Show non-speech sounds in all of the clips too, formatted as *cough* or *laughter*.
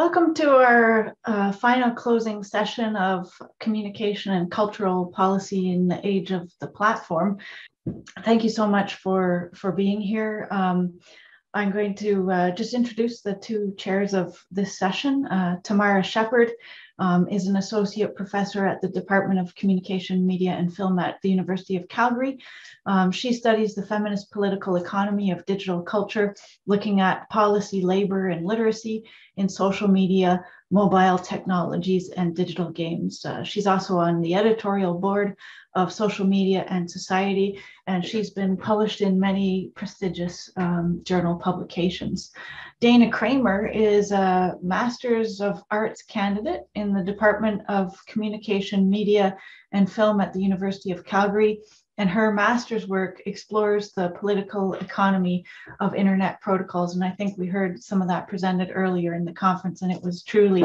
Welcome to our uh, final closing session of communication and cultural policy in the age of the platform. Thank you so much for, for being here. Um, I'm going to uh, just introduce the two chairs of this session. Uh, Tamara Shepherd um, is an associate professor at the Department of Communication, Media and Film at the University of Calgary. Um, she studies the feminist political economy of digital culture, looking at policy, labor, and literacy in social media, mobile technologies, and digital games. Uh, she's also on the editorial board of Social Media and Society, and she's been published in many prestigious um, journal publications. Dana Cramer is a Master's of Arts candidate in the Department of Communication, Media, and Film at the University of Calgary. And her master's work explores the political economy of internet protocols. And I think we heard some of that presented earlier in the conference, and it was truly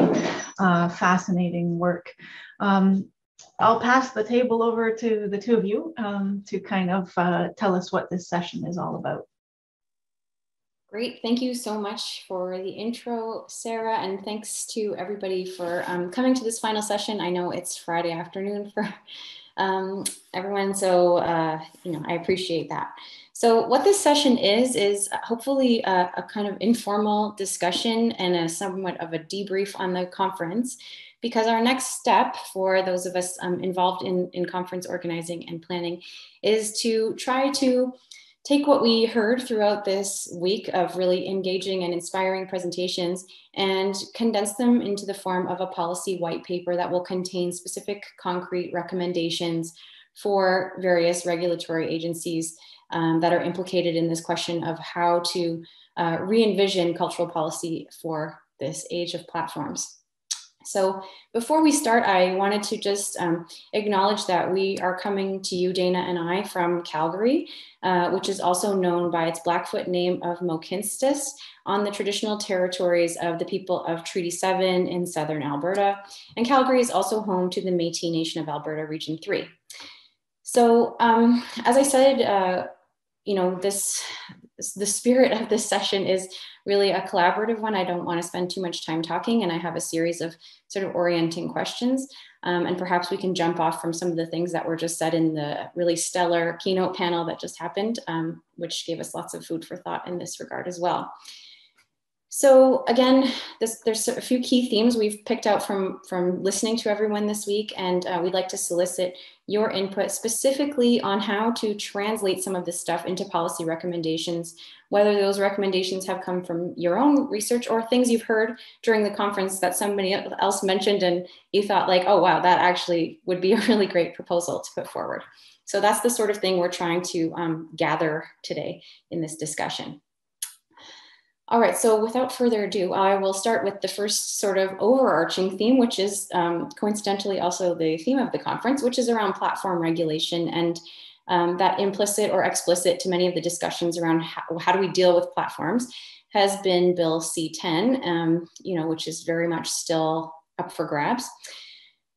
uh, fascinating work. Um, I'll pass the table over to the two of you um, to kind of uh, tell us what this session is all about. Great. Thank you so much for the intro, Sarah, and thanks to everybody for um, coming to this final session. I know it's Friday afternoon for *laughs* um, everyone, so uh, you know I appreciate that. So what this session is, is hopefully a, a, kind of informal discussion and a somewhat of a debrief on the conference because our next step for those of us um, involved in, in conference organizing and planning is to try to take what we heard throughout this week of really engaging and inspiring presentations and condense them into the form of a policy white paper that will contain specific concrete recommendations for various regulatory agencies um, that are implicated in this question of how to uh, re envision cultural policy for this age of platforms. So before we start, I wanted to just um, acknowledge that we are coming to you, Dana and I, from Calgary, uh, which is also known by its Blackfoot name of Mohkinstsis on the traditional territories of the people of Treaty 7 in southern Alberta. And Calgary is also home to the Métis Nation of Alberta, Region 3. So um, as I said, uh, you know, this the spirit of this session is really a collaborative one. I don't want to spend too much time talking, and I have a series of sort of orienting questions. Um, and perhaps we can jump off from some of the things that were just said in the really stellar keynote panel that just happened, um, which gave us lots of food for thought in this regard as well. So again, this, there's a few key themes we've picked out from, from listening to everyone this week, and uh, we'd like to solicit your input specifically on how to translate some of this stuff into policy recommendations, whether those recommendations have come from your own research or things you've heard during the conference that somebody else mentioned and you thought like, oh, wow, that actually would be a *laughs* really great proposal to put forward. So that's the sort of thing we're trying to um, gather today in this discussion. All right, so without further ado, I will start with the first sort of overarching theme, which is um, coincidentally also the theme of the conference, which is around platform regulation and um, that implicit or explicit to many of the discussions around how, how do we deal with platforms has been Bill C10, um, you know, which is very much still up for grabs.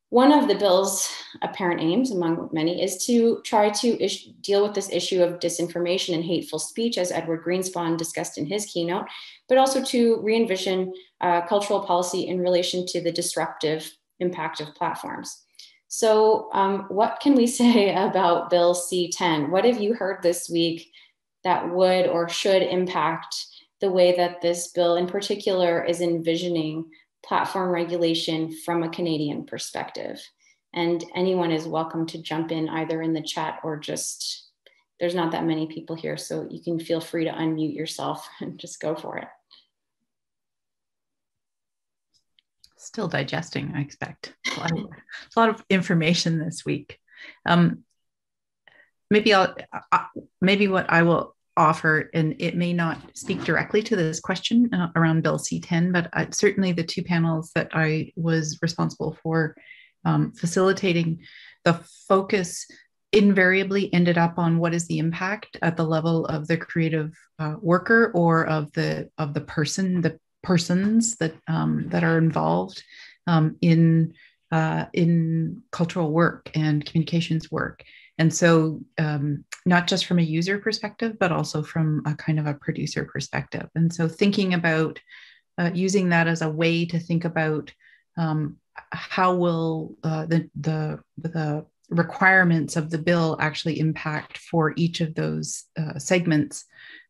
One of the bill's apparent aims, among many, is to try to ish- deal with this issue of disinformation and hateful speech, as Edward Greenspon discussed in his keynote, but also to re envision uh, cultural policy in relation to the disruptive impact of platforms. So, um, what can we *laughs* say about Bill C 10? What have you heard this week that would or should impact the way that this bill in particular is envisioning platform regulation from a Canadian perspective. And anyone is welcome to jump in either in the chat or just, there's not that many people here, so you can feel free to unmute yourself *laughs* and just go for it. Still digesting, I expect. A lot of, a lot of information this week. Um, maybe I'll, maybe what I will offer, and it may not speak directly to this question uh, around Bill C10, but uh, certainly the two panels that I was responsible for um, facilitating, the focus invariably ended up on what is the impact at the level of the creative uh, worker or of the of the person, the persons that um, that are involved um, in uh, in cultural work and communications work. And so, um, not just from a user perspective, but also from a kind of a producer perspective. And so, thinking about uh, using that as a way to think about um, how will uh, the the the requirements of the bill actually impact for each of those uh, segments,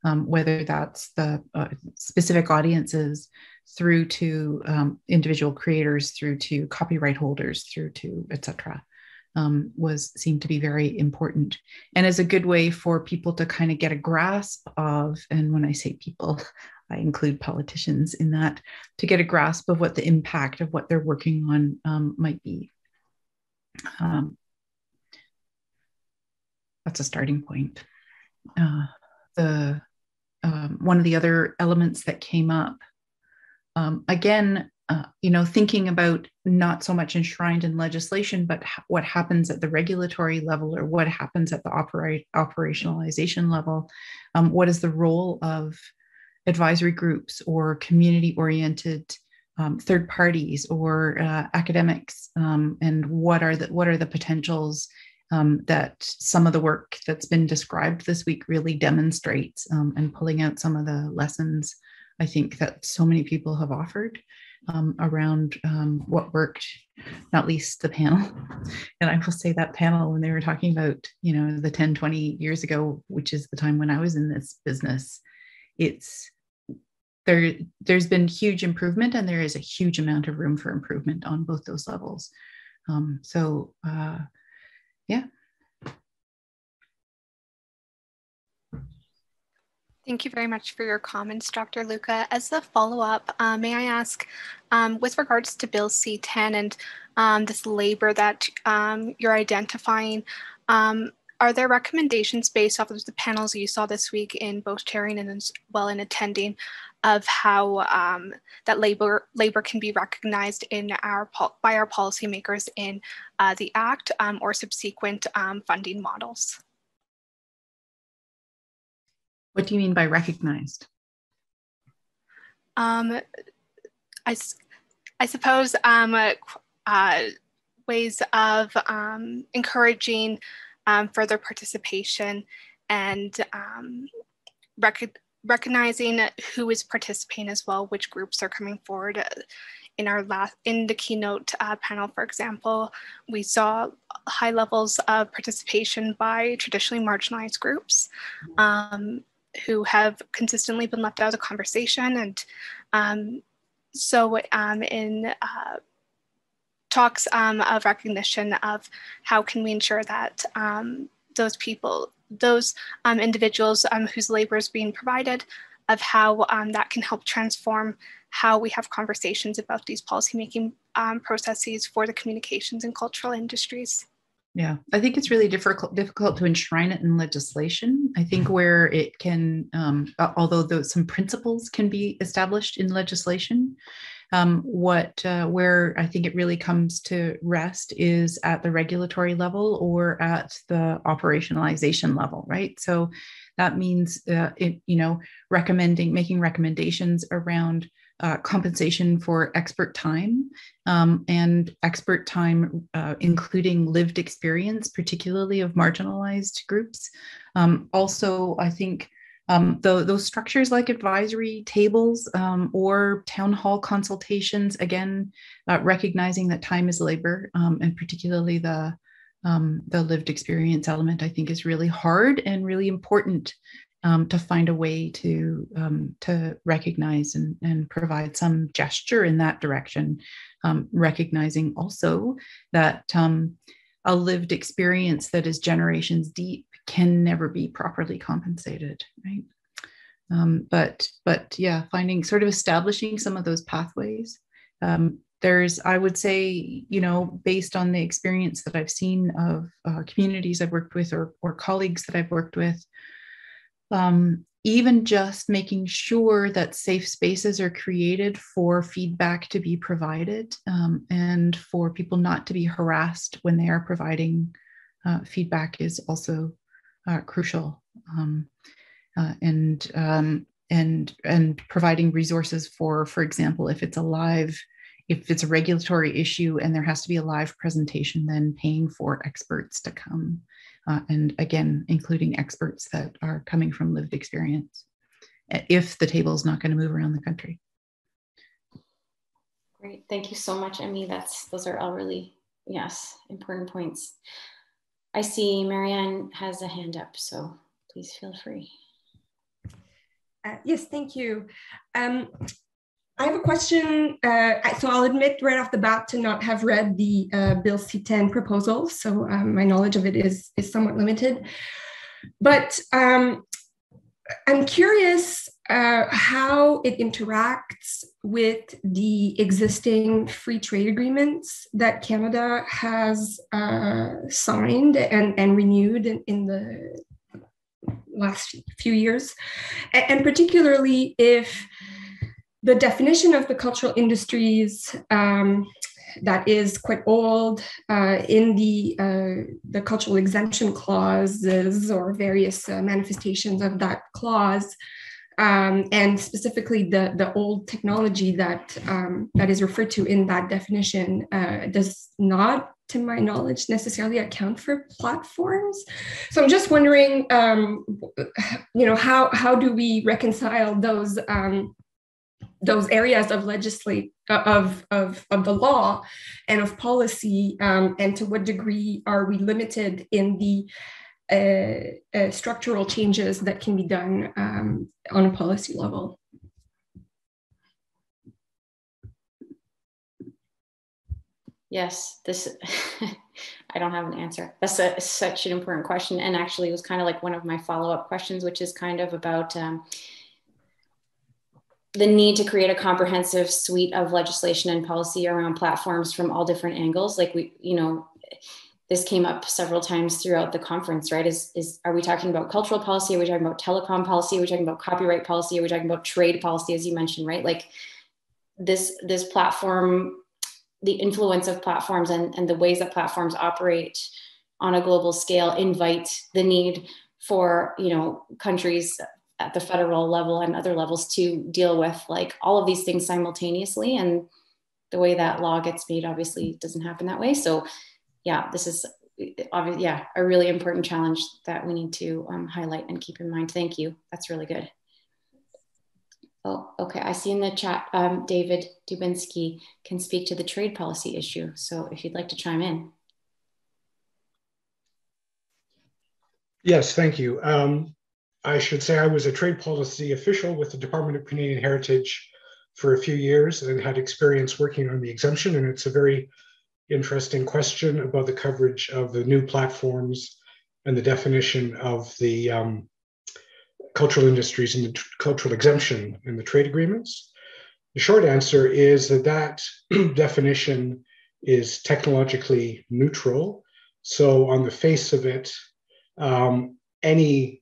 um, whether that's the uh, specific audiences through to um, individual creators, through to copyright holders, through to etc. Um, was seemed to be very important and as a good way for people to kind of get a grasp of and when i say people *laughs* i include politicians in that to get a grasp of what the impact of what they're working on um, might be um, that's a starting point. Uh, the um, one of the other elements that came up um, again, uh, you know, thinking about not so much enshrined in legislation, but ha- what happens at the regulatory level or what happens at the operate operationalization level. Um, what is the role of advisory groups or community-oriented um, third parties or uh, academics, um, and what are the what are the potentials um, that some of the work that's been described this week really demonstrates um, and pulling out some of the lessons I think that so many people have offered um, around um, what worked, not least the panel. And I will say that panel, when they were talking about, you know, the 10, 20 years ago, which is the time when I was in this business, it's there, there's been huge improvement and there is a huge amount of room for improvement on both those levels. Um, so, uh, yeah. Thank you very much for your comments, Dr. Luca. As a follow-up, uh, may I ask, um, with regards to Bill C-10 and um, this labor that um, you're identifying, um, are there recommendations based off of the panels you saw this week in both chairing and as well in attending of how um, that labor labor can be recognized in our by our policymakers in uh, the Act um, or subsequent funding models. What do you mean by recognized? Um, I, I suppose um, uh, ways of um, encouraging um, further participation and rec recognizing who is participating as well, which groups are coming forward. In our last, in the keynote uh, panel, for example, we saw high levels of participation by traditionally marginalized groups um, who have consistently been left out of conversation. And um, so um, in uh, talks um, of recognition of how can we ensure that um, those people those um, individuals whose labor is being provided, of how that can help transform how we have conversations about these policymaking um, processes for the communications and cultural industries. Yeah, I think it's really difficult difficult to enshrine it in legislation. I think where it can, um, although those, some principles can be established in legislation, um, what uh, where I think it really comes to rest is at the regulatory level or at the operationalization level, right? So that means uh, it, you know recommending making recommendations around uh, compensation for expert time um, and expert time, uh, including lived experience, particularly of marginalized groups. Um, also, I think um, the, those structures like advisory tables um, or town hall consultations, again, uh, recognizing that time is labor um, and particularly the, um, the lived experience element, I think is really hard and really important um, to find a way to, um, to recognize and, and provide some gesture in that direction, recognizing also that a lived experience that is generations deep can never be properly compensated, right? Um, but but yeah, finding sort of establishing some of those pathways. Um, there's, I would say, you know, based on the experience that I've seen of uh, communities I've worked with or or colleagues that I've worked with, um, even just making sure that safe spaces are created for feedback to be provided um, and for people not to be harassed when they are providing uh, feedback is also uh, crucial. Um, uh, and um, and and providing resources for, for example, if it's a live, if it's a regulatory issue and there has to be a live presentation, then paying for experts to come, uh, and again, including experts that are coming from lived experience, if the table is not going to move around the country. Great, thank you so much, Emmy. That's those are all really yes important points. I see Marianne has a hand up, so please feel free. Uh, yes, thank you. Um, I have a question. Uh, so I'll admit right off the bat to not have read the uh, Bill C10 proposal, so um, my knowledge of it is is somewhat limited. But um, I'm curious uh, how it interacts with the existing free trade agreements that Canada has uh, signed and, and renewed in, in the last few years, and particularly if the definition of the cultural industries um, that is quite old uh, in the uh, the cultural exemption clauses or various uh, manifestations of that clause, um, and specifically the the old technology that um, that is referred to in that definition uh, does not, to my knowledge, necessarily account for platforms. So I'm just wondering, um, you know, how how do we reconcile those? Um, those areas of legislate of, of, of the law and of policy um, and to what degree are we limited in the uh, uh, structural changes that can be done um, on a policy level. Yes this *laughs* i don't have an answer. That's a, such an important question and actually it was kind of like one of my follow-up questions which is kind of about um, the need to create a comprehensive suite of legislation and policy around platforms from all different angles. Like we you know this came up several times throughout the conference right? Is is are we talking about cultural policy? Are we talking about telecom policy? Are we talking about copyright policy? Are we talking about trade policy as you mentioned right? Like this this platform the influence of platforms and, and the ways that platforms operate on a global scale invite the need for you know countries at the federal level and other levels to deal with like all of these things simultaneously. And the way that law gets made obviously doesn't happen that way. So yeah this is obviously yeah a really important challenge that we need to um, highlight and keep in mind. Thank you. That's really good. Oh okay. I see in the chat um, david dubinsky can speak to the trade policy issue. So if you'd like to chime in. Yes thank you. Um, I should say I was a trade policy official with the Department of Canadian Heritage for a few years and had experience working on the exemption. And it's a very interesting question about the coverage of the new platforms and the definition of the um, cultural industries and the cultural exemption in the trade agreements. The short answer is that that *clears throat* definition is technologically neutral. So, on the face of it, um, any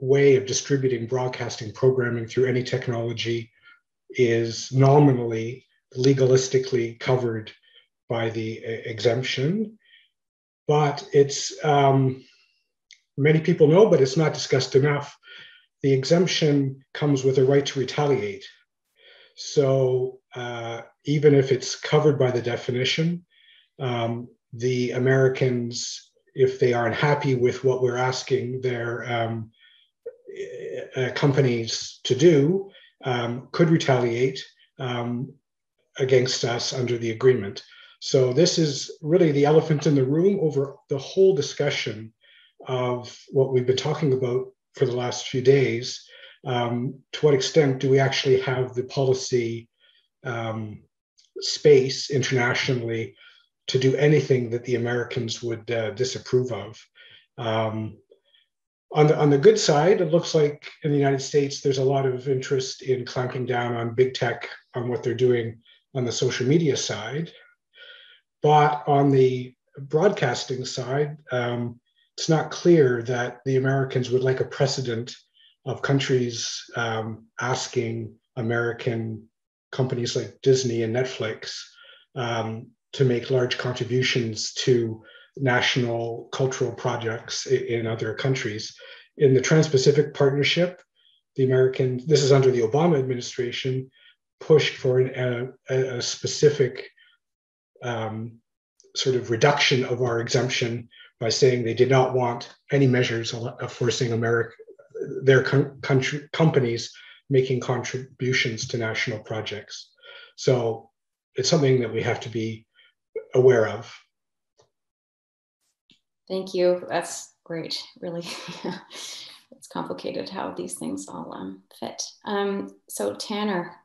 way of distributing broadcasting programming through any technology is nominally, legalistically covered by the exemption. But it's, um, many people know, but it's not discussed enough. The exemption comes with a right to retaliate. So uh, even if it's covered by the definition, um, the Americans, if they are unhappy with what we're asking their um, uh, companies to do um, could retaliate um, against us under the agreement. So this is really the elephant in the room over the whole discussion of what we've been talking about for the last few days. Um, to what extent do we actually have the policy um, space internationally to do anything that the Americans would uh, disapprove of? Um, on the on the good side, it looks like in the United States there's a lot of interest in clamping down on big tech on what they're doing on the social media side. But on the broadcasting side, um, it's not clear that the Americans would like a precedent of countries um, asking American companies like Disney and Netflix um, to make large contributions to national cultural projects in other countries. In the Trans Pacific Partnership, the American, this is under the Obama administration, pushed for an, a, a, specific um, sort of reduction of our exemption by saying they did not want any measures forcing America, their country, companies making contributions to national projects. So it's something that we have to be aware of. Thank you. That's great. Really, *laughs* it's complicated how these things all um, fit. Um, so Tanner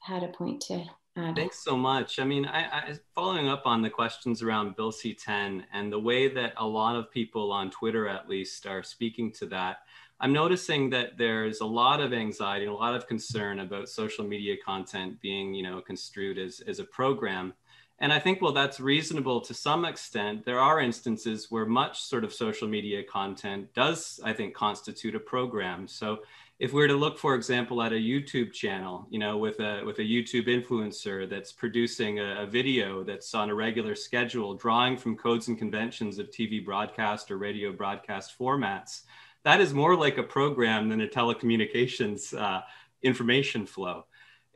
had a point to add. Thanks so much. I mean, I, I, following up on the questions around Bill C10 and the way that a lot of people on Twitter, at least, are speaking to that. I'm noticing that there's a lot of anxiety, a lot of concern about social media content being, you know, construed as, as a program. And I think, well, that's reasonable to some extent. There are instances where much sort of social media content does, I think, constitute a program. So if we were to look, for example, at a YouTube channel, you know, with a with a YouTube influencer that's producing a, a, video that's on a regular schedule, drawing from codes and conventions of TV broadcast or radio broadcast formats, that is more like a program than a telecommunications uh, information flow.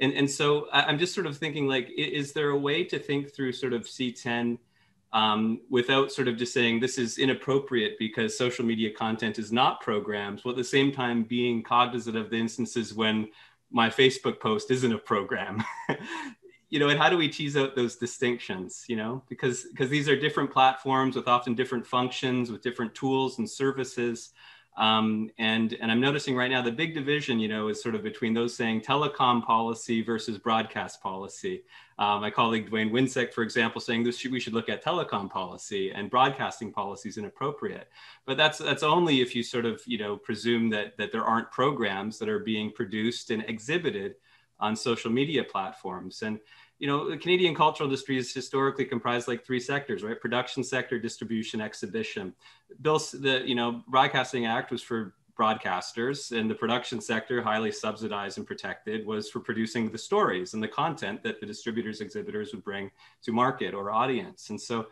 And, and so I'm just sort of thinking like, is there a way to think through sort of C10 um, without sort of just saying this is inappropriate because social media content is not programs, while at the same time being cognizant of the instances when my Facebook post isn't a program. *laughs* you know, and how do we tease out those distinctions, you know, because because these are different platforms with often different functions, with different tools and services. Um, and, and I'm noticing right now the big division, you know, is sort of between those saying telecom policy versus broadcast policy. Uh, my colleague Dwayne Winseck, for example, saying this should, we should look at telecom policy and broadcasting policy is inappropriate. But that's that's only if you sort of you know presume that that there aren't programs that are being produced and exhibited on social media platforms. And you know, the Canadian cultural industry is historically comprised like three sectors, right? Production sector, distribution, exhibition. Bill, the you know, Broadcasting Act was for broadcasters, and the production sector, highly subsidized and protected, was for producing the stories and the content that the distributors, exhibitors would bring to market or audience. And so,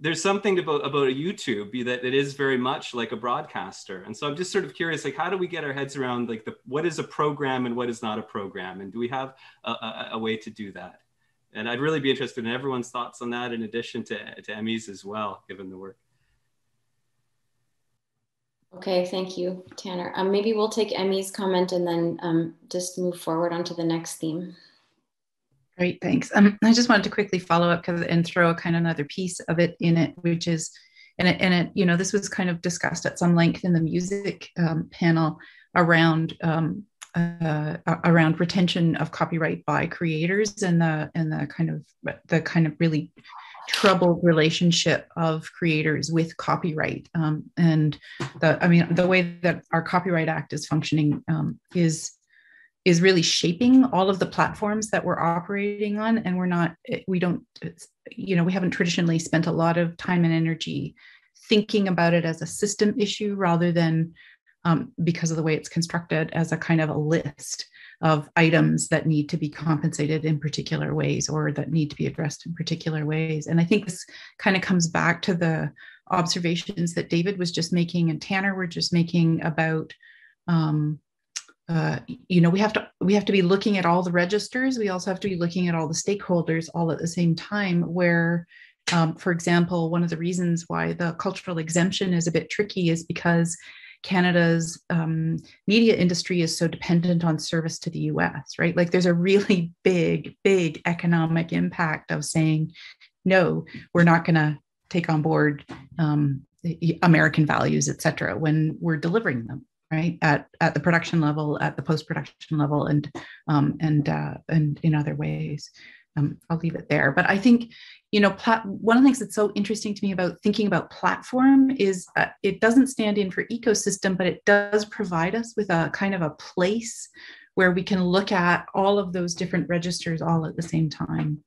there's something about about YouTube that it is very much like a broadcaster. And so I'm just sort of curious, like, how do we get our heads around like the what is a program and what is not a program, and do we have a, a, a way to do that? And I'd really be interested in everyone's thoughts on that in addition to, to Emmy's as well, given the work. Okay, thank you, Tanner. Um, maybe we'll take Emmy's comment and then um, just move forward onto the next theme. Great, thanks. Um, I just wanted to quickly follow up because and throw a kind of another piece of it in it, which is, and it, and it, you know, this was kind of discussed at some length in the music um, panel around um, uh, around retention of copyright by creators and the and the kind of the kind of really troubled relationship of creators with copyright. Um, and the i mean the way that our copyright act is functioning um, is is really shaping all of the platforms that we're operating on. And we're not we don't you know we haven't traditionally spent a lot of time and energy thinking about it as a system issue rather than um, because of the way it's constructed as a kind of a list of items that need to be compensated in particular ways or that need to be addressed in particular ways. And I think this kind of comes back to the observations that David was just making and Tanner were just making about um, uh, you know we have to we have to be looking at all the registers we also have to be looking at all the stakeholders all at the same time where um, for example one of the reasons why the cultural exemption is a bit tricky is because Canada's um, media industry is so dependent on service to the US, right? Like there's a really big, big economic impact of saying, no, we're not going to take on board um, American values, et cetera, when we're delivering them, right? At, at the production level, at the post production level, and, um, and, uh, and in other ways. Um, I'll leave it there. But I think, you know, plat- one of the things that's so interesting to me about thinking about platform is uh, it doesn't stand in for ecosystem, but it does provide us with a kind of a place where we can look at all of those different registers all at the same time.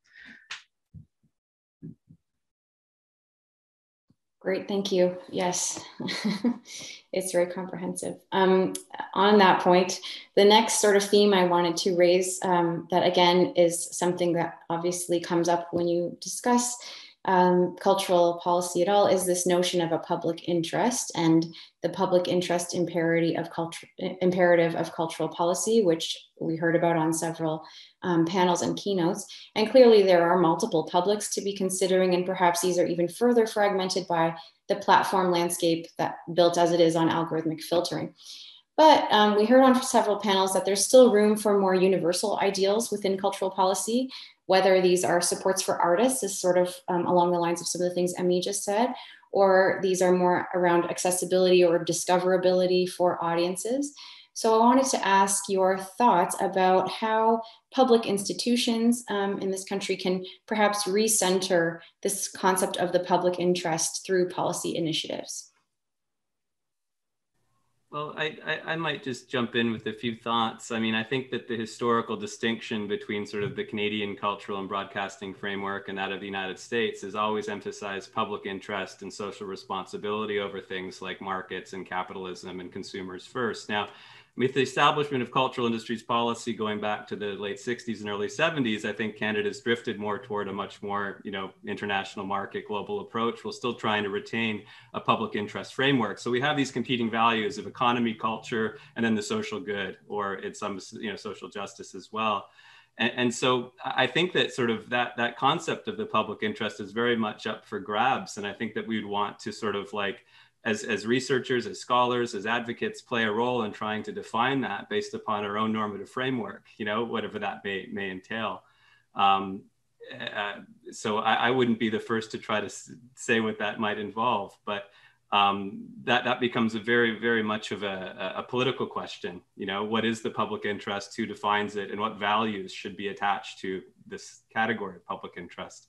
Great, thank you. Yes, *laughs* it's very comprehensive. Um, on that point, the next sort of theme I wanted to raise um, that again is something that obviously comes up when you discuss um, cultural policy at all is this notion of a public interest and the public interest imperative of culture imperative of cultural policy, which we heard about on several um, panels and keynotes. And clearly, there are multiple publics to be considering, and perhaps these are even further fragmented by the platform landscape that built as it is on algorithmic filtering. But um, we heard on several panels that there's still room for more universal ideals within cultural policy, whether these are supports for artists, is sort of um, along the lines of some of the things Emmy just said, or these are more around accessibility or discoverability for audiences. So I wanted to ask your thoughts about how public institutions um, in this country can perhaps recenter this concept of the public interest through policy initiatives. Well, I, I, I, might just jump in with a few thoughts. I mean, I think that the historical distinction between sort of the Canadian cultural and broadcasting framework and that of the United States has always emphasized public interest and social responsibility over things like markets and capitalism and consumers first. Now, with the establishment of cultural industries policy going back to the late 60s and early 70s, I think Canada's drifted more toward a much more, you know, international market, global approach while still trying to retain a public interest framework. So we have these competing values of economy, culture, and then the social good, or it's some, you know, social justice as well. And, and so I think that sort of that that concept of the public interest is very much up for grabs. And I think that we'd want to sort of like as, as researchers, as scholars, as advocates, play a role in trying to define that based upon our own normative framework, you know, whatever that may, may entail. Um, uh, so I, I, wouldn't be the first to try to say what that might involve, but um, that, that becomes a very, very much of a, a, political question. You know, what is the public interest, who defines it, and what values should be attached to this category of public interest?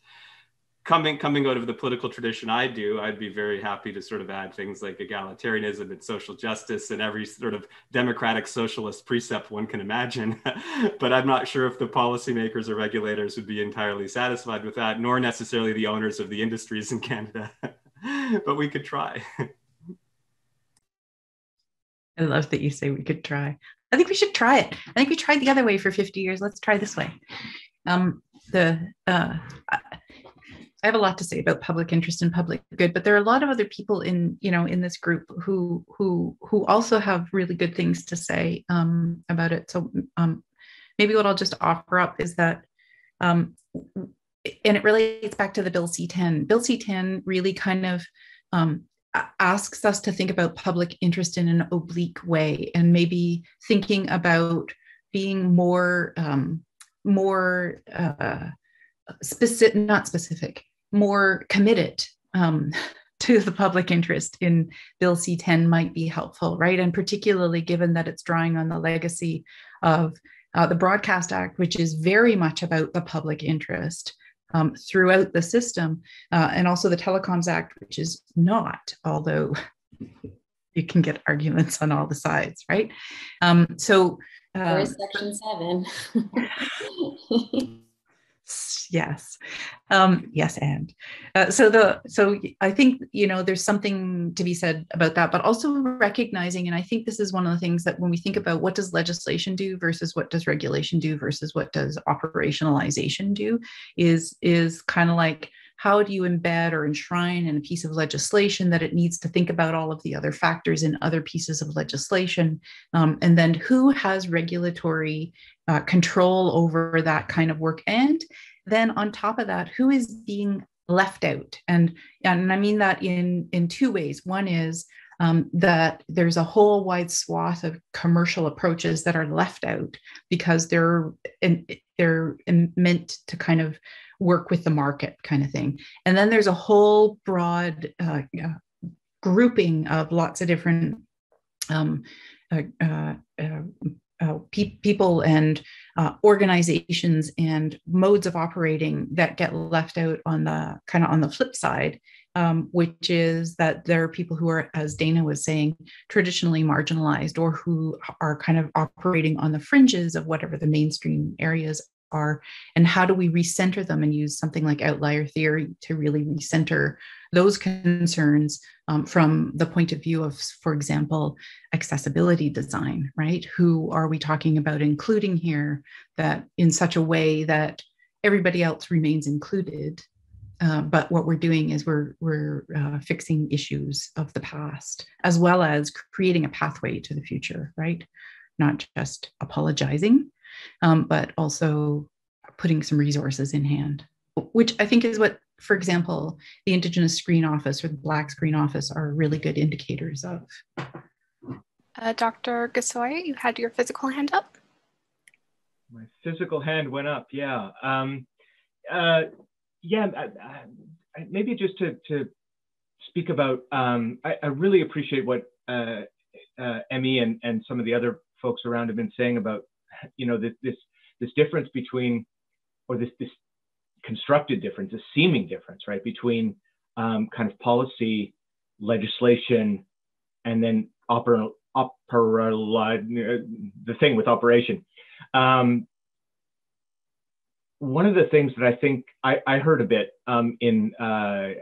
Coming coming out of the political tradition I do, I'd be very happy to sort of add things like egalitarianism and social justice and every sort of democratic socialist precept one can imagine. *laughs* but I'm not sure if the policymakers or regulators would be entirely satisfied with that, nor necessarily the owners of the industries in Canada. *laughs* but we could try. I love that you say we could try. I think we should try it. I think we tried the other way for 50 years. Let's try this way. Um, the uh, have a lot to say about public interest and public good, but there are a lot of other people in you know in this group who who who also have really good things to say um, about it. So um, maybe what I'll just offer up is that, um, and it relates back to the Bill C10. Bill C10 really kind of um, asks us to think about public interest in an oblique way, and maybe thinking about being more um, more uh, specific, not specific, more committed um, *laughs* to the public interest in Bill C 10 might be helpful, right? And particularly given that it's drawing on the legacy of uh, the Broadcast Act, which is very much about the public interest. Um, throughout the system, uh, and also the Telecoms Act, which is not, although *laughs* you can get arguments on all the sides, right? Um, so, um, Section 7. *laughs* yes um, yes and uh, so the so i think you know there's something to be said about that but also recognizing and i think this is one of the things that when we think about what does legislation do versus what does regulation do versus what does operationalization do is is kind of like how do you embed or enshrine in a piece of legislation that it needs to think about all of the other factors in other pieces of legislation? Um, and then who has regulatory uh, control over that kind of work? And then on top of that, who is being left out? And, and I mean that in, in two ways. One is um, that there's a whole wide swath of commercial approaches that are left out because they're in, they're meant to kind of work with the market kind of thing. And then there's a whole broad uh, uh, grouping of lots of different um, uh, uh, uh, uh pe- people and organizations and modes of operating that get left out on the kind of on the flip side. Um, which is that there are people who are, as Dana was saying, traditionally marginalized or who are kind of operating on the fringes of whatever the mainstream areas are and how do we recenter them and use something like outlier theory to really recenter those concerns um, from the point of view of for example accessibility design right? Who are we talking about including here that in such a way that everybody else remains included uh, but what we're doing is we're we're uh, fixing issues of the past as well as creating a pathway to the future right? Not just apologizing um, but also putting some resources in hand, which I think is what, for example, the Indigenous Screen Office or the Black Screen Office are really good indicators of. Uh, Dr. Gasoy, you had your physical hand up. My physical hand went up, yeah. Um, uh, yeah, I, I, maybe just to, to speak about, um, I, I, really appreciate what uh, uh, Emmy and, and some of the other folks around have been saying about, you know, this, this, this difference between, or this, this constructed difference, a seeming difference, right, between um, kind of policy, legislation, and then opera, opera, the thing with operation. Um, one of the things that I think I, I heard a bit um, in uh,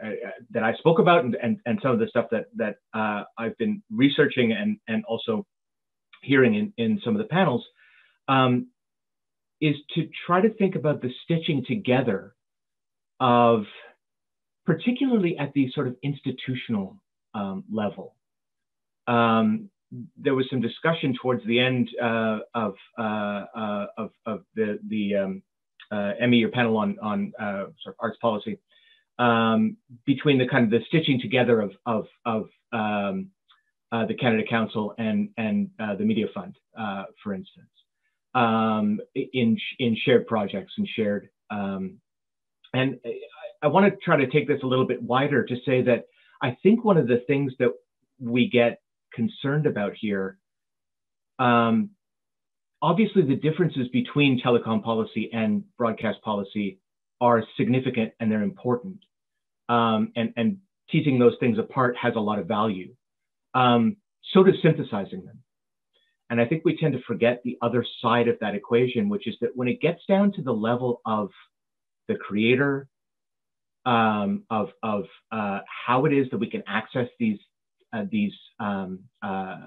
that I spoke about and, and, and, some of the stuff that that uh, I've been researching and and also hearing in, in some of the panels um, is to try to think about the stitching together of particularly at the sort of institutional um, level. Um, there was some discussion towards the end uh, of, uh, uh, of, of the the um, uh, Emmy, your panel on on uh, sort of arts policy, um, between the kind of the stitching together of of, of um, uh, the Canada Council and and the Media Fund, for instance, um, in in shared projects and shared. Um, and I, want to try to take this a little bit wider to say that I think one of the things that we get concerned about here um, obviously the differences between telecom policy and broadcast policy are significant and they're important. Um, and, and teasing those things apart has a lot of value. Um, so does synthesizing them. And I think we tend to forget the other side of that equation, which is that when it gets down to the level of the creator, um, of, of uh, how it is that we can access these, uh, these um, uh,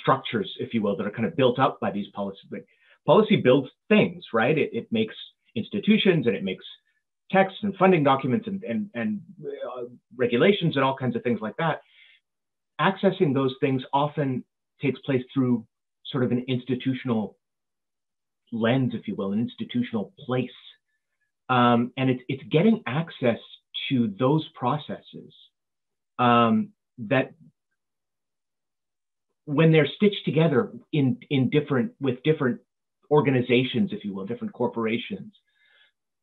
structures, if you will, that are kind of built up by these policies. Like, policy builds things, right? It, it makes institutions and it makes texts and funding documents and, and, and uh, regulations and all kinds of things like that. Accessing those things often takes place through sort of an institutional lens, if you will, an institutional place. Um, and it's, it's getting access to those processes um, that when they're stitched together in in different with different organizations, if you will, different corporations,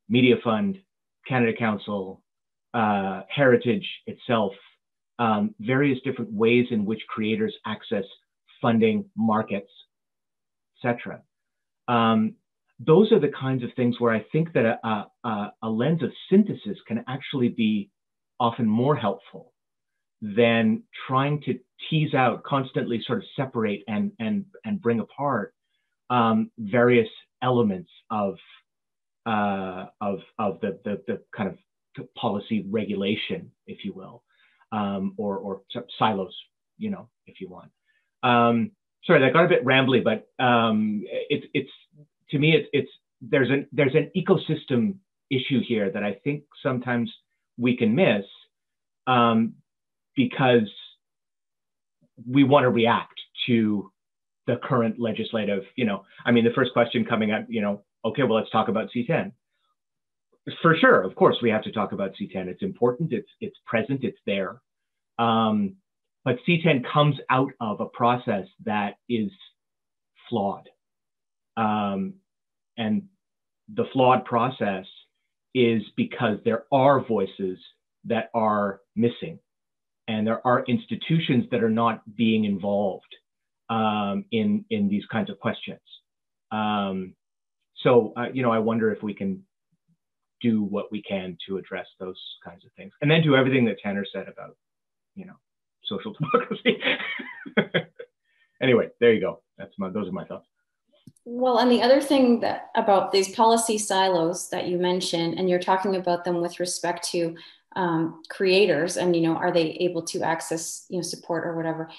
Media Fund, Canada Council, uh, Heritage itself, um, various different ways in which creators access funding, markets, etc. Um, those are the kinds of things where I think that a, a, a lens of synthesis can actually be often more helpful than trying to tease out, constantly sort of separate and and and bring apart um, various elements of uh, of of the, the, the kind of policy regulation, if you will, um, or or silos, you know, if you want. Um, sorry, that got a bit rambly, but um, it's it's to me it's it's there's an there's an ecosystem issue here that I think sometimes we can miss um, because we want to react to the current legislative, you know, I mean, the first question coming up, you know, okay, well, let's talk about C10. For sure, of course, we have to talk about C10. It's important, it's, it's present, it's there. Um, but C10 comes out of a process that is flawed. Um, and the flawed process is because there are voices that are missing and there are institutions that are not being involved um, in in these kinds of questions. Um, so uh, you know, I wonder if we can do what we can to address those kinds of things, and then do everything that Tanner said about you know social *laughs* democracy. *laughs* anyway, there you go. That's my those are my thoughts. Well, and the other thing that about these policy silos that you mentioned, and you're talking about them with respect to um, creators and you know are they able to access you know support or whatever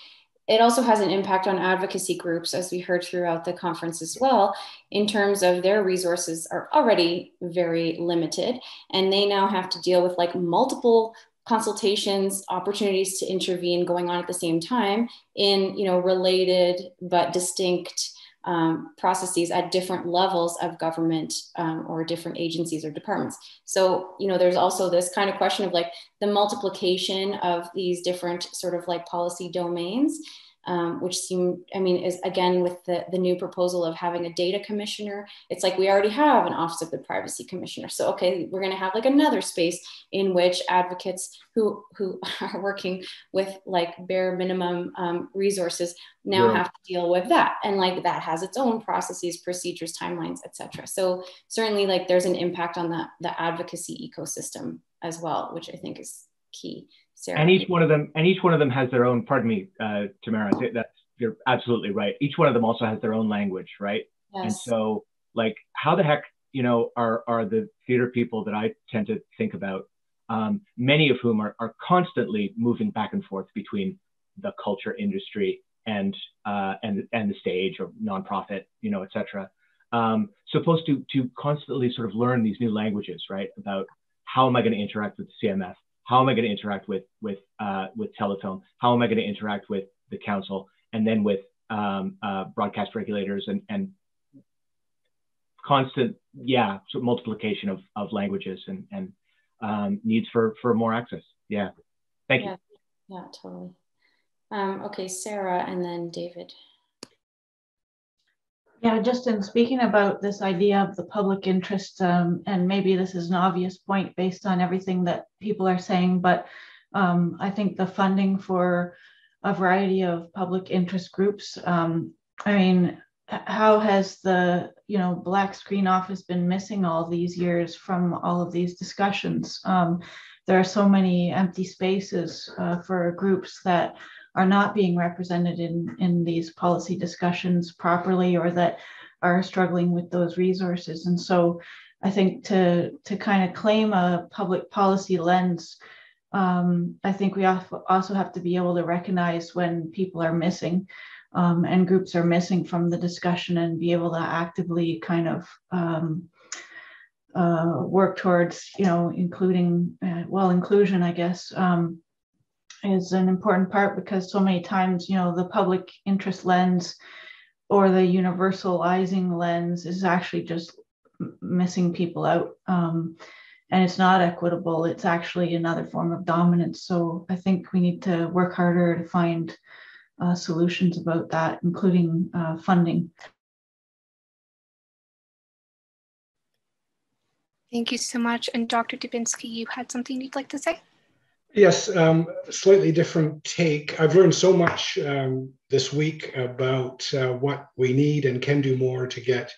it also has an impact on advocacy groups as we heard throughout the conference as well in terms of their resources are already very limited and they now have to deal with like multiple consultations opportunities to intervene going on at the same time in you know related but distinct um, processes at different levels of government um, or different agencies or departments. So, you know, there's also this kind of question of like the multiplication of these different sort of like policy domains um, which seem, I mean, is again with the, the new proposal of having a data commissioner, it's like we already have an Office of the Privacy Commissioner. So, okay, we're going to have like another space in which advocates who, who *laughs* are working with like bare minimum um, resources now yeah. have to deal with that. And like that has its own processes, procedures, timelines, etc. So certainly like there's an impact on the, the advocacy ecosystem as well, which I think is key. Sarah. And each one of them, and each one of them has their own. Pardon me, uh, Tamara. That's you're absolutely right. Each one of them also has their own language, right? Yes. And so, like, how the heck, you know, are are the theater people that I tend to think about? Um, many of whom are are constantly moving back and forth between the culture industry and uh, and and the stage or nonprofit, you know, et cetera. Um, supposed to to constantly sort of learn these new languages, right? About how am I going to interact with the CMF? How am I going to interact with with uh, with Telefilm? How am I going to interact with the council and then with um, uh, broadcast regulators and and constant, yeah, so multiplication of, of languages and and um, needs for for more access. Yeah, thank yeah. you. Yeah, totally. Um, okay, Sarah, and then David. Yeah, just in speaking about this idea of the public interest, um, and maybe this is an obvious point based on everything that people are saying, but um, I think the funding for a variety of public interest groups, um, I mean, how has the you know black screen office been missing all these years from all of these discussions? Um, there are so many empty spaces uh, for groups that are not being represented in, in these policy discussions properly or that are struggling with those resources. And so I think to, to kind of claim a public policy lens, um, I think we also have to be able to recognize when people are missing um, and groups are missing from the discussion and be able to actively kind of um, uh, work towards, you know, including, uh, well, inclusion, I guess, um, is an important part because so many times, you know, the public interest lens or the universalizing lens is actually just missing people out. Um, and it's not equitable. It's actually another form of dominance. So I think we need to work harder to find uh, solutions about that, including uh, funding. Thank you so much. And Dr. Dubinsky, you had something you'd like to say? Yes, um, slightly different take. I've learned so much um, this week about uh, what we need and can do more to get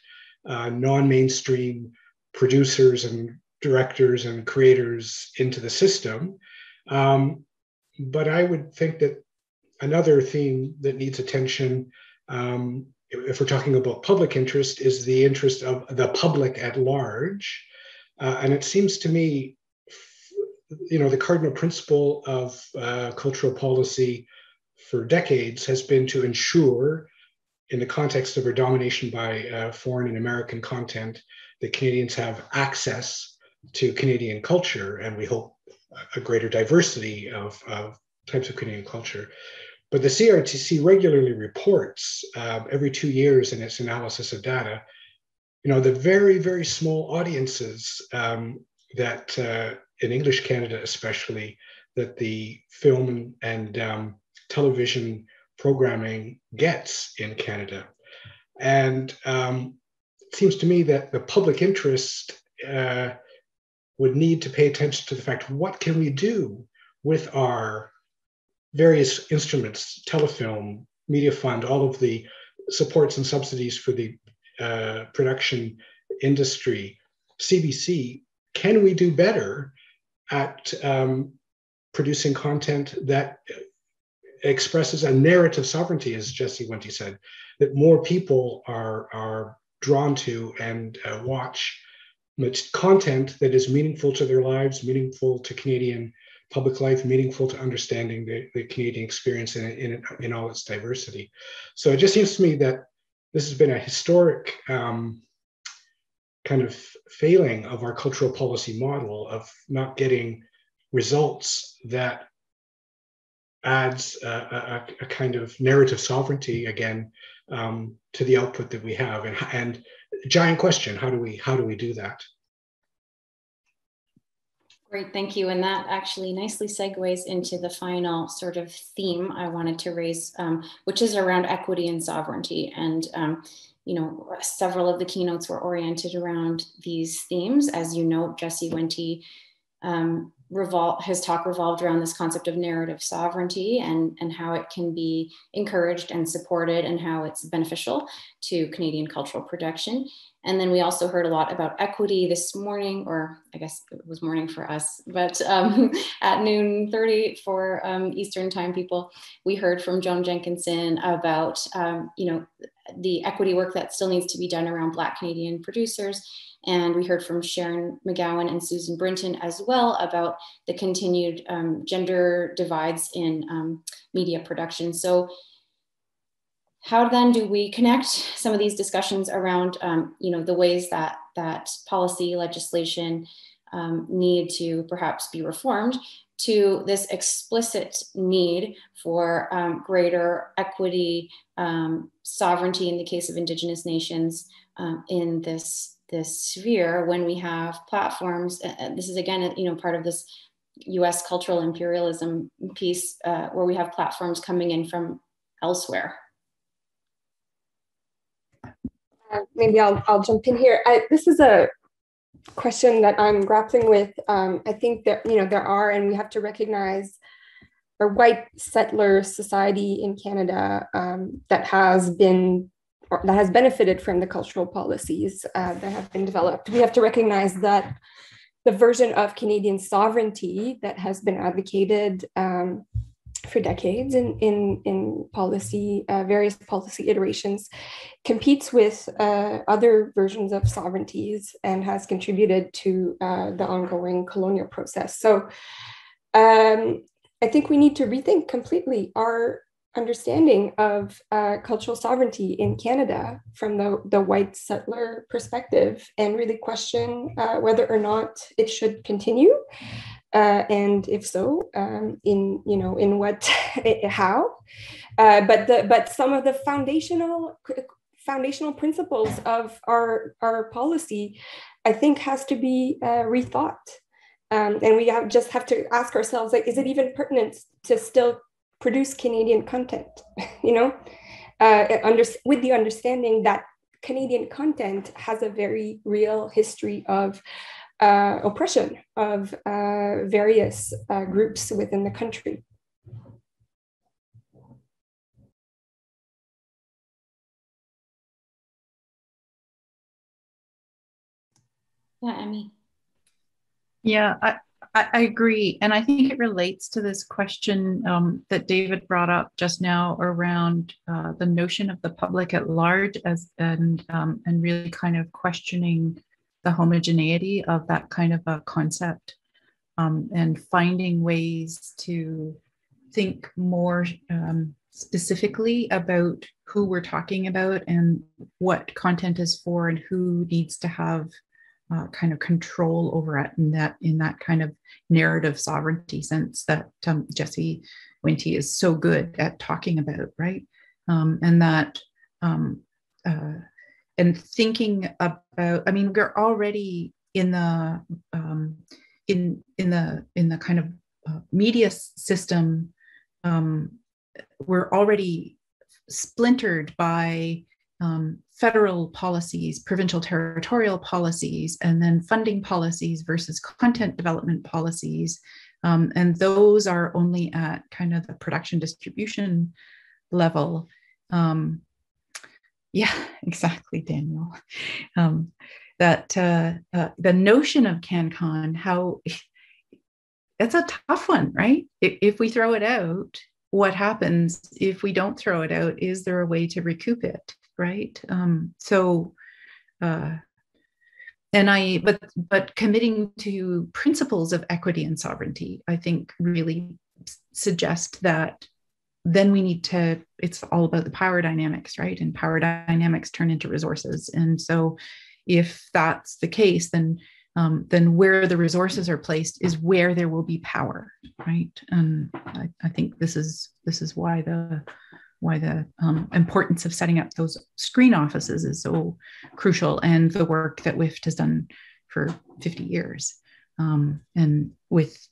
uh, non mainstream producers and directors and creators into the system. Um, but I would think that another theme that needs attention, um, if we're talking about public interest, is the interest of the public at large. Uh, and it seems to me you know, the cardinal principle of uh, cultural policy for decades has been to ensure, in the context of our domination by uh, foreign and American content, that Canadians have access to Canadian culture, and we hope a greater diversity of, of types of Canadian culture. But the CRTC regularly reports uh, every two years in its analysis of data, you know, the very, very small audiences um, that uh, in English Canada, especially, that the film and um, television programming gets in Canada. And um, it seems to me that the public interest uh, would need to pay attention to the fact what can we do with our various instruments, telefilm, media fund, all of the supports and subsidies for the uh, production industry, CBC, can we do better at um, producing content that expresses a narrative sovereignty, as Jesse Wente said, that more people are, are drawn to and uh, watch content that is meaningful to their lives, meaningful to Canadian public life, meaningful to understanding the, the Canadian experience in, in, in all its diversity. So it just seems to me that this has been a historic um, kind of failing of our cultural policy model of not getting results that adds a, a, a kind of narrative sovereignty again um, to the output that we have. And, and giant question how do we how do we do that Great, thank you. And that actually nicely segues into the final sort of theme I wanted to raise, um, which is around equity and sovereignty. And, um, you know, several of the keynotes were oriented around these themes. As you know, Jesse Wente um, revol- his talk revolved around this concept of narrative sovereignty and, and how it can be encouraged and supported and how it's beneficial to Canadian cultural production. And then we also heard a lot about equity this morning, or I guess it was morning for us, but um, *laughs* at noon 30 for um, Eastern time people, we heard from Joan Jenkinson about, um, you know, the equity work that still needs to be done around Black Canadian producers. And we heard from Sharon McGowan and Susan Brinton as well about the continued um, gender divides in um, media production. So how then do we connect some of these discussions around um, you know the ways that that policy legislation um, need to perhaps be reformed to this explicit need for um, greater equity um, sovereignty in the case of indigenous nations um, in this this sphere when we have platforms this is again you know part of this US cultural imperialism piece uh, where we have platforms coming in from elsewhere uh, maybe I'll, I'll jump in here. I, this is a question that I'm grappling with. Um, I think that, you know, there are, and we have to recognize a white settler society in Canada um, that has been that has benefited from the cultural policies uh, that have been developed. We have to recognize that the version of Canadian sovereignty that has been advocated um, for decades in in, in policy, uh, various policy iterations, competes with uh, other versions of sovereignties and has contributed to uh, the ongoing colonial process. So, um, I think we need to rethink completely our understanding of uh, cultural sovereignty in Canada from the, the white settler perspective and really question uh, whether or not it should continue uh, and if so, um, in you know in what *laughs* how, uh, but the but some of the foundational foundational principles of our our policy, I think, has to be uh, rethought, um, and we have, just have to ask ourselves like, is it even pertinent to still produce Canadian content? *laughs* you know, uh, under, with the understanding that Canadian content has a very real history of uh, oppression of uh, various uh, groups within the country. Yeah, Emmy. Yeah, I, I, agree. And I think it relates to this question um, that David brought up just now around uh, the notion of the public at large as and um, and really kind of questioning the homogeneity of that kind of a concept um, and finding ways to think more um, specifically about who we're talking about and what content is for and who needs to have uh, kind of control over it in that in that kind of narrative sovereignty sense that um, Jesse Wente is so good at talking about, right? Um, and that um, uh, and thinking about i mean we're already in the um, in in the in the kind of uh, media system um, we're already splintered by um, federal policies provincial territorial policies and then funding policies versus content development policies um, and those are only at kind of the production distribution level um, yeah, *laughs* exactly, Daniel. Um, that uh, uh, the notion of CanCon, how *laughs* that's a tough one, right? If, if, we throw it out, what happens if we don't throw it out? Is there a way to recoup it, right? Um, so, uh, and I, but but committing to principles of equity and sovereignty, I think really suggest that then we need to it's all about the power dynamics right? And power dynamics turn into resources. And so if that's the case then um, then where the resources are placed is where there will be power right? And I, I think this is this is why the why the um, importance of setting up those screen offices is so crucial and the work that WIFT has done for 50 years um, and with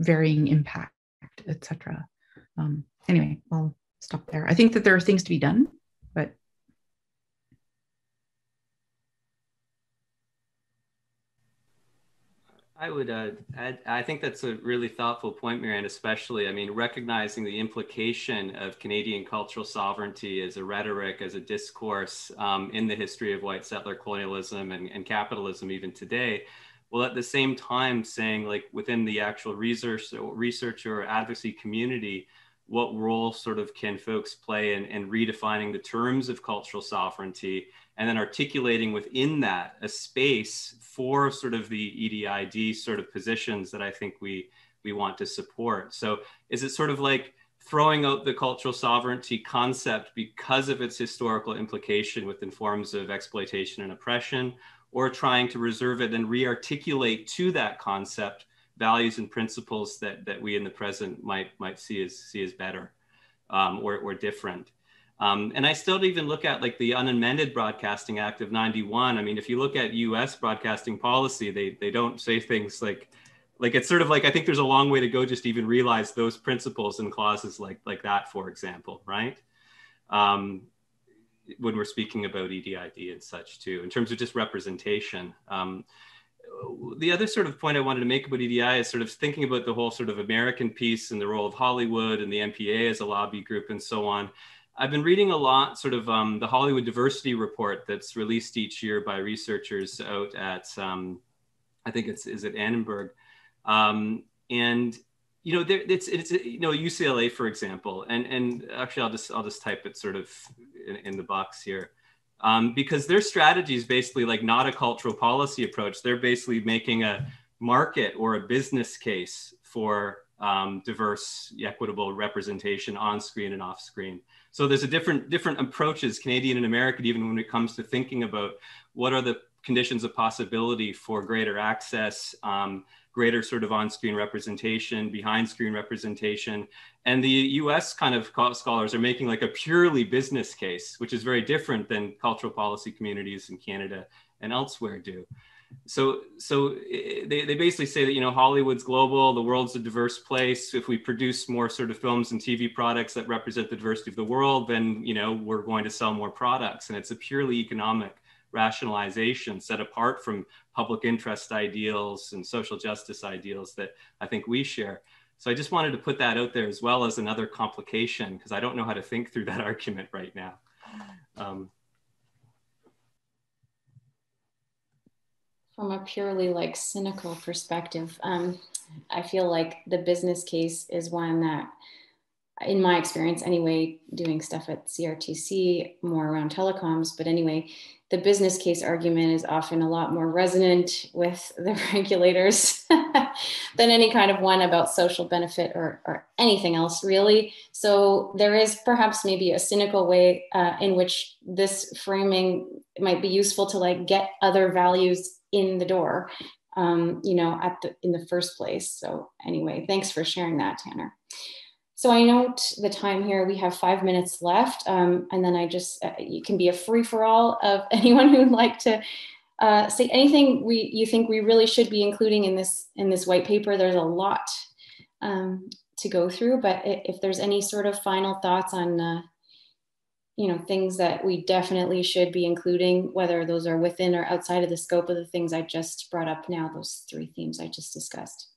varying impact, etc. Um, anyway, I'll stop there. I think that there are things to be done, but I would uh, add, I think that's a really thoughtful point, Marianne, especially, I mean, recognizing the implication of Canadian cultural sovereignty as a rhetoric, as a discourse um, in the history of white settler colonialism and, and capitalism even today, while at the same time saying like within the actual research, research or advocacy community, what role sort of can folks play in, in redefining the terms of cultural sovereignty and then articulating within that a space for sort of the EDID sort of positions that I think we we want to support. So is it sort of like throwing out the cultural sovereignty concept because of its historical implication within forms of exploitation and oppression, or trying to reserve it and re-articulate to that concept values and principles that that we in the present might might see as see as better um, or, or different. Um, and I still even look at like the unamended Broadcasting Act of 91. I mean, if you look at US broadcasting policy, they, they don't say things like, like it's sort of like, I think there's a long way to go just to even realize those principles and clauses like, like that, for example, right? Um, when we're speaking about EDID and such too, in terms of just representation. Um, the other sort of point I wanted to make about EDI is sort of thinking about the whole sort of American piece and the role of Hollywood and the MPA as a lobby group and so on. I've been reading a lot, sort of um, the Hollywood Diversity Report that's released each year by researchers out at, um, I think it's is it Annenberg, um, and you know, there, it's it's you know UCLA for example, and and actually I'll just I'll just type it sort of in, in the box here. Um, because their strategy is basically like not a cultural policy approach. They're basically making a market or a business case for um, diverse, equitable representation on screen and off screen. So there's a different different approaches, Canadian and American, even when it comes to thinking about what are the conditions of possibility for greater access, um, greater sort of on-screen representation, behind-screen representation. And the US kind of scholars are making like a purely business case, which is very different than cultural policy communities in Canada and elsewhere do. So so eh, they, they basically say that you know hollywood's global the world's a diverse place. If we produce more sort of films and tv products that represent the diversity of the world then you know we're going to sell more products. And it's a purely economic rationalization set apart from public interest ideals and social justice ideals that i think we share. So i just wanted to put that out there as well as another complication because i don't know how to think through that *laughs* argument right now. Um, from a purely like cynical perspective, um, I feel like the business case is one that, in my experience anyway, doing stuff at CRTC more around telecoms, but anyway, the business case argument is often a lot more resonant with *laughs* the regulators *laughs* than any kind of one about social benefit or, or anything else, really. So there is perhaps maybe a cynical way uh, in which this framing might be useful to like get other values in the door, um, you know, at the in the first place. So anyway, thanks for sharing that, Tanner. So I note the time here. We have five minutes left, um, and then I just uh, you can be a free for all of *laughs* anyone who'd like to uh, say anything we you think we really should be including in this in this white paper. There's a lot um, to go through, but if there's any sort of final thoughts on uh, you know things that we definitely should be including whether those are within or outside of the scope of the things i just brought up now those three themes i just discussed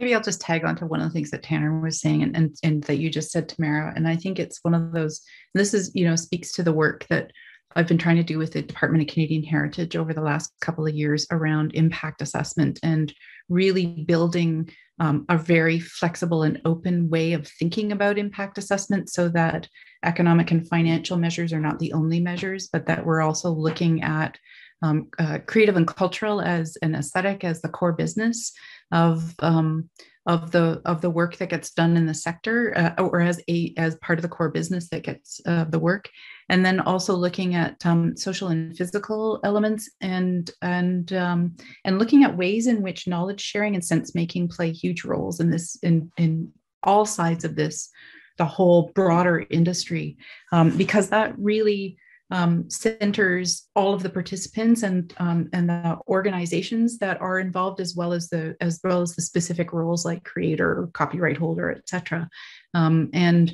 maybe i'll just tag on to one of the things that tanner was saying and, and, and that you just said tamara. And i think it's one of those this is you know speaks to the work that I've been trying to do with the Department of Canadian Heritage over the last couple of years around impact assessment and really building um, a very flexible and open way of thinking about impact assessment so that economic and financial measures are not the only measures, but that we're also looking at um, uh, creative and cultural as an aesthetic as the core business of um, of the of the work that gets done in the sector uh, or as a as part of the core business that gets uh, the work. And then also looking at um, social and physical elements and and um, and looking at ways in which knowledge sharing and sense making play huge roles in this in in all sides of this the whole broader industry. Um, because that really um, centers all of the participants and um, and the organizations that are involved, as well as the as well as the specific roles like creator, copyright holder, etc. Um, and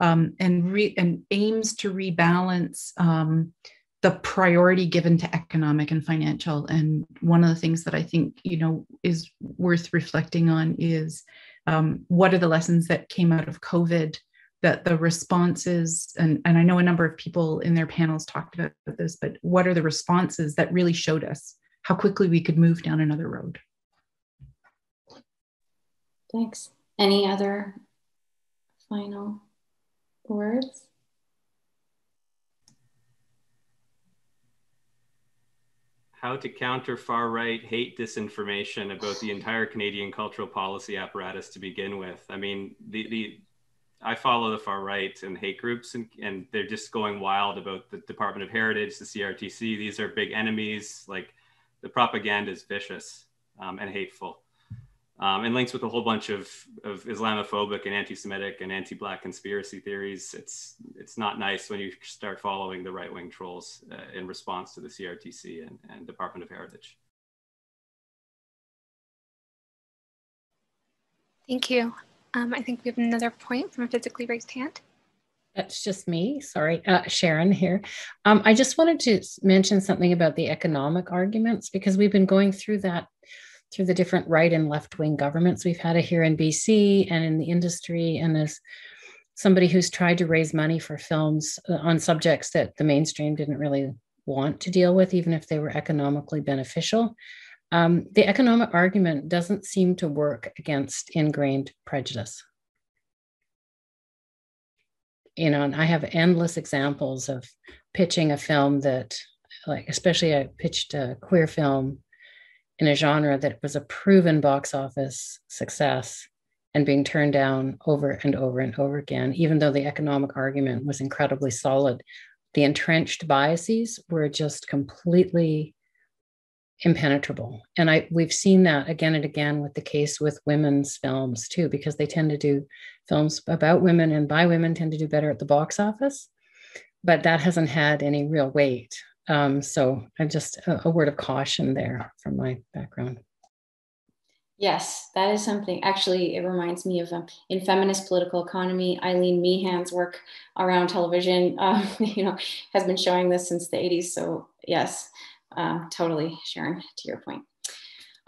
um, and re- and aims to rebalance um, the priority given to economic and financial. And one of the things that I think you know is worth reflecting on is um, what are the lessons that came out of COVID that the responses and, and i know a number of people in their panels talked about this but what are the responses that really showed us how quickly we could move down another road? Thanks. Any other final words? How to counter far right hate disinformation about the entire Canadian cultural policy apparatus to begin with. I mean, the, the I follow the far right and hate groups, and, and they're just going wild about the Department of Heritage, the CRTC. These are big enemies. Like the propaganda is vicious um, and hateful, um, and links with a whole bunch of, of Islamophobic and anti-Semitic and anti-Black conspiracy theories. It's it's not nice when you start following the right-wing trolls uh, in response to the CRTC and, and Department of Heritage. Thank you. Um, I think we have another point from a physically raised hand. That's just me. Sorry, uh, Sharon here. Um, I just wanted to mention something about the economic arguments because we've been going through that through the different right and left wing governments we've had it here in BC and in the industry. And as somebody who's tried to raise money for films uh, on subjects that the mainstream didn't really want to deal with, even if they were economically beneficial, um, the economic argument doesn't seem to work against ingrained prejudice. You know, and I have endless examples of pitching a film that, like, especially I pitched a queer film in a genre that was a proven box office success and being turned down over and over and over again, even though the economic argument was incredibly solid. The entrenched biases were just completely impenetrable and i we've seen that again and again with the case with women's films too because they tend to do films about women and by women tend to do better at the box office but that hasn't had any real weight um, so i'm just a, a word of caution there from my background Yes, that is something. Actually, it reminds me of um, in feminist political economy, Eileen Meehan's work around television. *laughs* Um, you know, has been showing this since the '80s. So yes, um, totally, Sharon, to your point.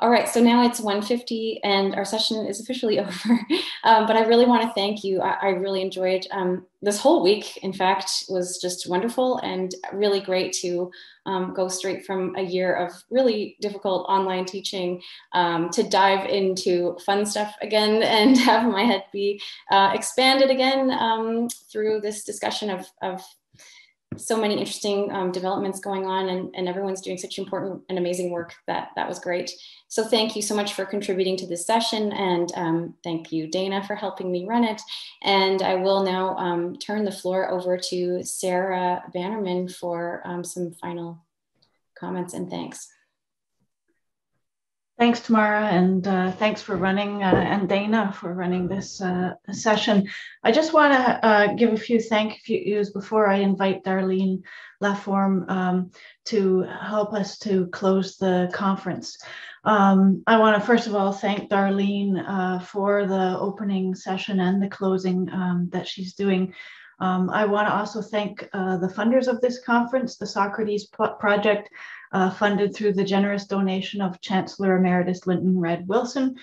All right, so now it's 1.50 and our session is officially *laughs* over. Um, but I really want to thank you. I, I really enjoyed um, this whole week, in fact, was just wonderful and really great to um, go straight from a year of really difficult online teaching um, to dive into fun stuff again *laughs* and have my head be uh, expanded again um, through this discussion of, of so many interesting um, developments going on and, and everyone's doing such important and amazing work that that was great. So thank you so much for contributing to this session and um, thank you Dana for helping me run it. And I will now um, turn the floor over to Sarah Bannerman for um, some final comments and thanks. Thanks, Tamara, and uh, thanks for running, uh, and Dana for running this uh, session. I just want to uh, give a few thank yous before I invite Darlene LaForme um, to help us to close the conference. Um, I want to first of all thank Darlene uh, for the opening session and the closing um, that she's doing. Um, I want to also thank uh, the funders of this conference, the Socrates Project, uh, funded through the generous donation of Chancellor Emeritus Lynton Red Wilson,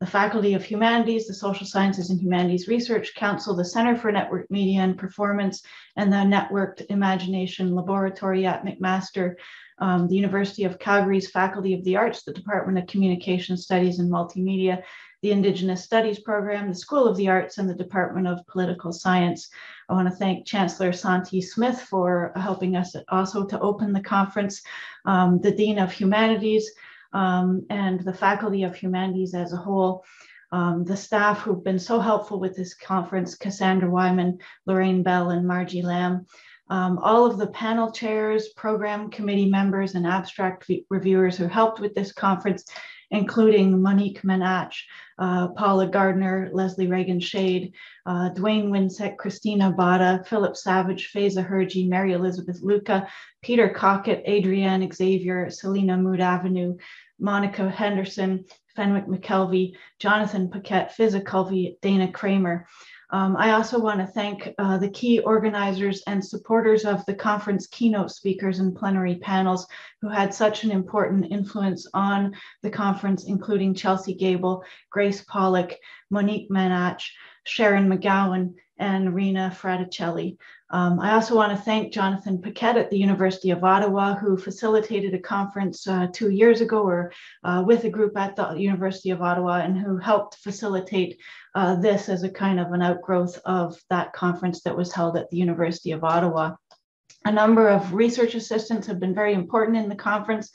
the Faculty of Humanities, the Social Sciences and Humanities Research Council, the Center for Network Media and Performance, and the Networked Imagination Laboratory at McMaster, um, the University of Calgary's Faculty of the Arts, the Department of Communication Studies and Multimedia, the Indigenous Studies Program, the School of the Arts, and the Department of Political Science. I want to thank Chancellor Santee Smith for helping us also to open the conference, um, the Dean of Humanities, um, and the Faculty of Humanities as a whole. Um, the staff who've been so helpful with this conference, Cassandra Wyman, Lorraine Bell, and Margie Lamb. Um, all of the panel chairs, program committee members, and abstract reviewers who helped with this conference, including Monique Menach, uh, Paula Gardner, Leslie Regan Shade, uh, Dwayne Winseck, Christina Bada, Philip Savage, Faiza Hirji, Mary Elizabeth Luka, Peter Cockett, Adrienne Xavier, Selena Mood Avenue, Monica Henderson, Fenwick McKelvey, Jonathan Paquette, Fizza Culvey, Dana Cramer. Um, I also want to thank uh, the key organizers and supporters of the conference keynote speakers and plenary panels who had such an important influence on the conference, including Chelsea Gabel, Grace Pollock, Monique Manach, Sharon McGowan, and Rina Fraticelli. Um, I also want to thank Jonathan Paquette at the University of Ottawa, who facilitated a conference uh, two years ago or uh, with a group at the University of Ottawa and who helped facilitate uh, this as a kind of an outgrowth of that conference that was held at the University of Ottawa. A number of research assistants have been very important in the conference.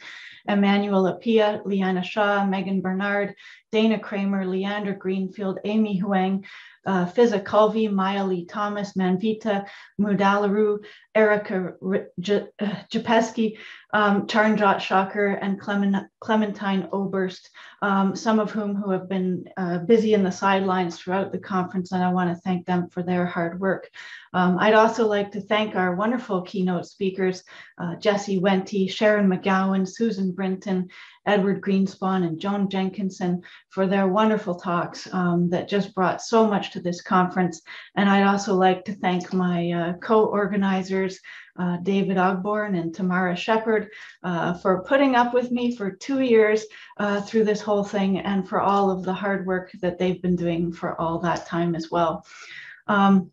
Emmanuel Apia, Liana Shaw, Megan Bernard, Dana Cramer, Leander Greenfield, Amy Huang, uh, Fizza Culvey, Lee Thomas, Manvita Mudalaru, Erica Japeski, um, Charnjot Shocker, and Clement, Clementine Oberst, um, some of whom who have been uh, busy in the sidelines throughout the conference, and I want to thank them for their hard work. Um, I'd also like to thank our wonderful keynote speakers, uh, Jesse Wente, Sharon McGowan, Susan Brinton, Edward Greenspon and Joan Jenkinson for their wonderful talks um, that just brought so much to this conference. And I'd also like to thank my uh, co-organizers, uh, David Ogborn and Tamara Shepherd uh, for putting up with me for two years uh, through this whole thing and for all of the hard work that they've been doing for all that time as well. Um,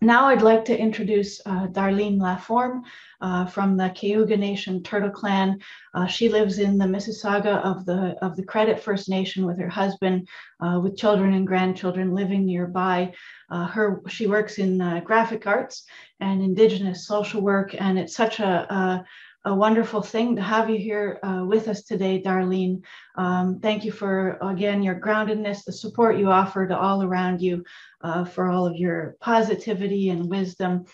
now I'd like to introduce uh, Darlene LaForme uh, from the Cayuga Nation Turtle Clan. Uh, she lives in the Mississauga of the, of the Credit First Nation with her husband, uh, with children and grandchildren living nearby. Uh, her, she works in uh, graphic arts and Indigenous social work, and it's such a, a a wonderful thing to have you here uh, with us today, Darlene. Um, thank you for, again, your groundedness, the support you offer to all around you, uh, for all of your positivity and wisdom.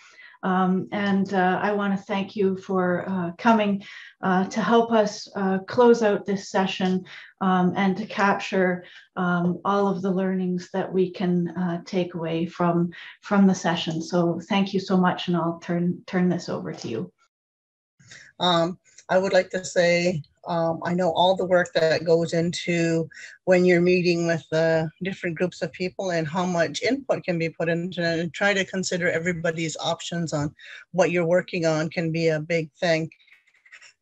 Um, and uh, I want to thank you for uh, coming uh, to help us uh, close out this session um, and to capture um, all of the learnings that we can take away from, from the session. So thank you so much, and I'll turn, turn this over to you. Um, I would like to say um, I know all the work that goes into when you're meeting with uh, different groups of people and how much input can be put into it and try to consider everybody's options on what you're working on can be a big thing.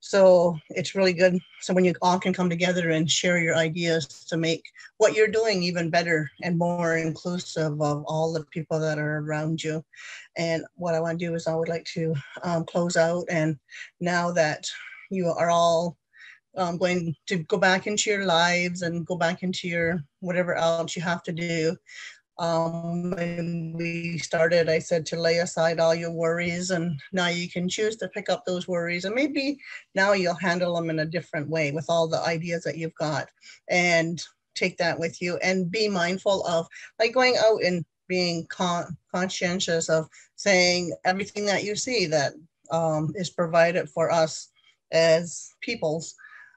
So it's really good. So when you all can come together and share your ideas to make what you're doing even better and more inclusive of all the people that are around you. And what I want to do is I would like to um, close out. And now that you are all um, going to go back into your lives and go back into your whatever else you have to do, um, when we started, I said to lay aside all your worries, and now you can choose to pick up those worries, and maybe now you'll handle them in a different way with all the ideas that you've got, and take that with you, and be mindful of like going out and being con- conscientious of saying everything that you see that um, is provided for us as peoples,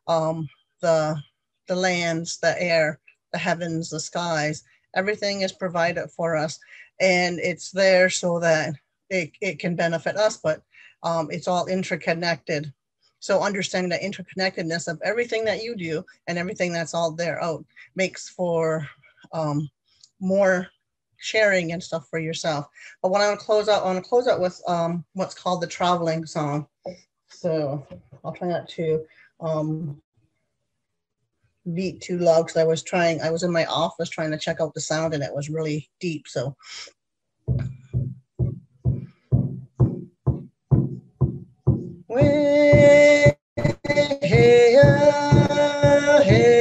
um, the the lands, the air, the heavens, the skies Everything is provided for us and it's there so that it, it can benefit us, but um, it's all interconnected. So understanding the interconnectedness of everything that you do and everything that's all there out makes for um, more sharing and stuff for yourself. But when I want to close out, I want to close out with um, what's called the traveling song. So I'll try not to um, beat too loud because I was trying, I was in my office trying to check out the sound and it was really deep. So. Hey, uh, hey,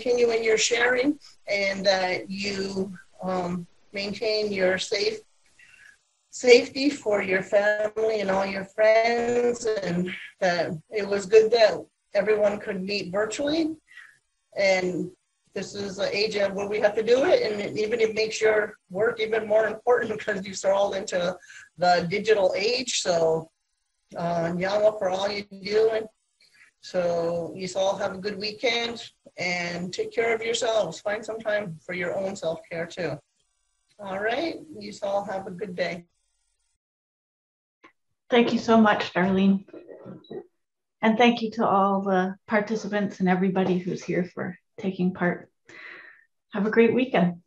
continue in your sharing and that you um, maintain your safe safety for your family and all your friends and that it was good that everyone could meet virtually. And this is an age of where we have to do it. And even it makes your work even more important *laughs* because you are all into the digital age. So uh, yama for all you do and so you all have a good weekend and take care of yourselves find some time for your own self-care too all right you all have a good day Thank you so much, Darlene. And thank you to all the participants and everybody who's here for taking part. Have a great weekend.